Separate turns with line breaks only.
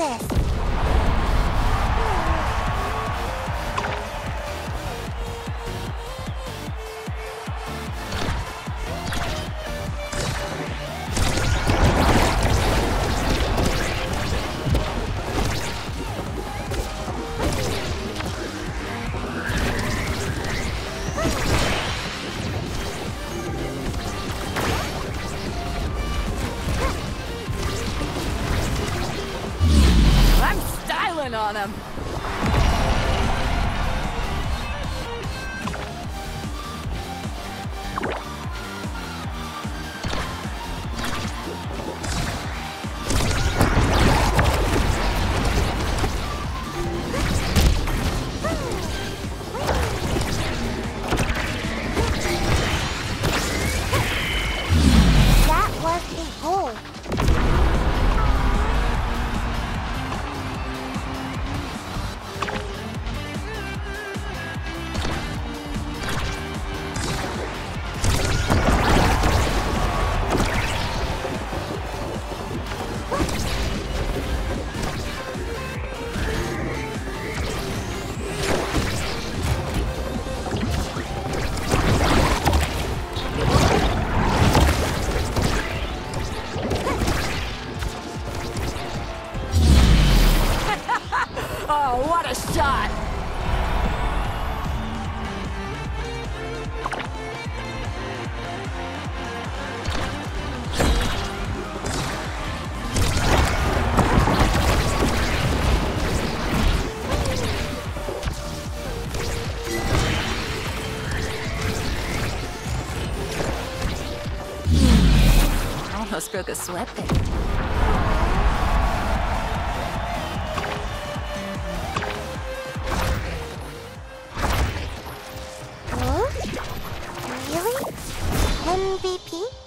this.
On him. What a shot! Almost broke a sweat there.
MVP?